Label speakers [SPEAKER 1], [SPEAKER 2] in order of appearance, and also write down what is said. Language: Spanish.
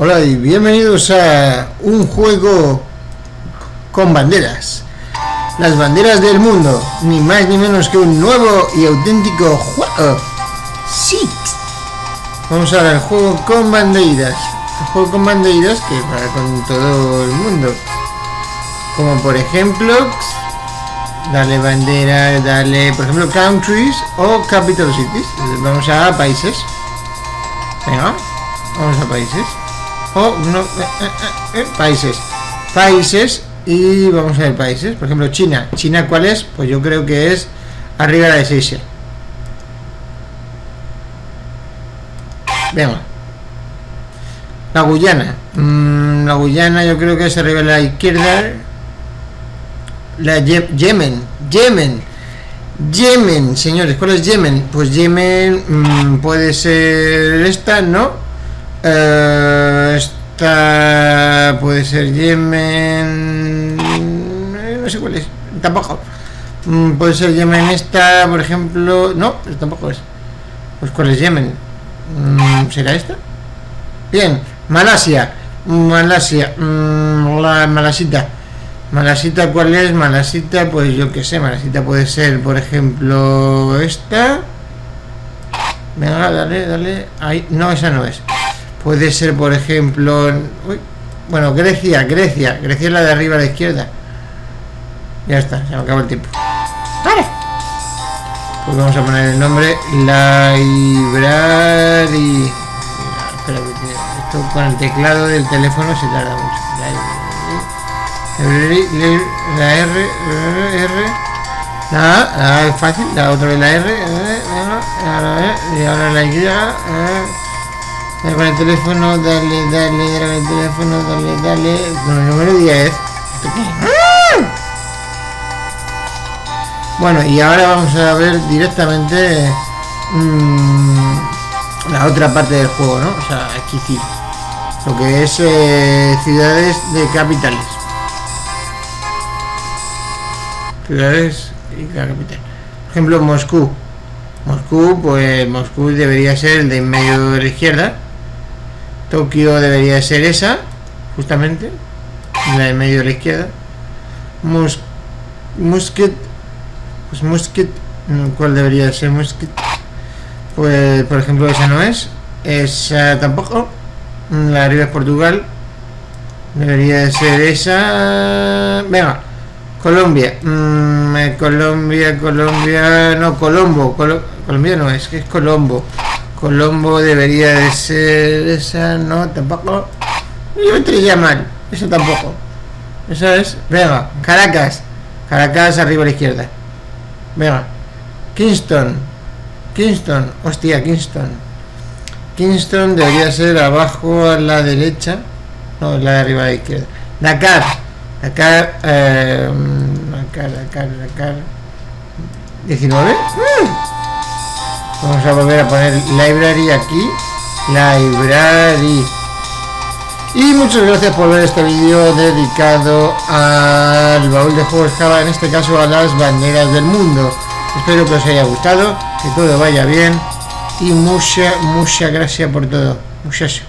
[SPEAKER 1] Hola y bienvenidos a un juego con banderas. Las banderas del mundo, ni más ni menos que un nuevo y auténtico juego. Sí. Vamos a ver el juego con bandeiras. El juego con bandeiras que va con todo el mundo. Como por ejemplo, darle bandera, darle, por ejemplo, countries o capital cities. Vamos a países. Venga, vamos a países. O no, eh, eh, eh, países. Países y vamos a ver países. Por ejemplo, China. ¿China cuál es? Pues yo creo que es arriba de Seychelles. Venga. La Guyana. Mm, la Guyana yo creo que es arriba de la izquierda. La Yemen. Yemen. Yemen, señores. ¿Cuál es Yemen? Pues Yemen mm, puede ser esta, ¿no? Eh, esta puede ser Yemen. Eh, no sé cuál es. Tampoco. Mm, puede ser Yemen esta, por ejemplo. No, tampoco es. Pues ¿cuál es Yemen? Mm, ¿Será esta? Bien, Malasia. Malasia. la Malasita. Malasita, ¿cuál es? Malasita, pues yo qué sé, Malasita puede ser, por ejemplo, esta. Venga, dale, dale. Ahí, no, esa no es. Puede ser, por ejemplo... Uy, bueno, Grecia, Grecia. Grecia es la de arriba a la izquierda. Ya está, se me acabó el tiempo. ¡Vale! Pues vamos a poner el nombre Library. Espera, esto con el teclado del teléfono se tarda mucho. La R, R, la A, es fácil, la otra vez la R, y ahora la Y, con el teléfono, dale, dale, dale el teléfono, dale, dale, con el número 10. Bueno, y ahora vamos a ver directamente mmm, la otra parte del juego, ¿no? O sea, aquí lo que es eh, ciudades de capitales. ciudades y la capital. Por ejemplo, Moscú. Moscú, pues Moscú debería ser el de en medio de la izquierda. Tokio debería ser esa, justamente, la de medio de la izquierda. Mos Musket, pues Musket, ¿cuál debería ser Musket? Pues, por ejemplo, esa no es. Esa tampoco. La de arriba es Portugal. Debería ser esa. Venga, Colombia. Mm, Colombia, Colombia. No, Colombo. Colombia no, es que es Colombo. Colombo debería de ser esa, no, tampoco. Yo entré mal. Eso tampoco. Eso es. Venga, Caracas. Caracas arriba a la izquierda. Venga. Kingston. Kingston. Hostia, Kingston. Kingston debería ser abajo a la derecha. No, la de arriba a la izquierda. Dakar. Acá, eh, acá, acá, acá. 19. Vamos a volver a poner library aquí. Library. Y muchas gracias por ver este vídeo dedicado al baúl de juegos Java, en este caso a las banderas del mundo. Espero que os haya gustado, que todo vaya bien y mucha, mucha gracias por todo. Muchas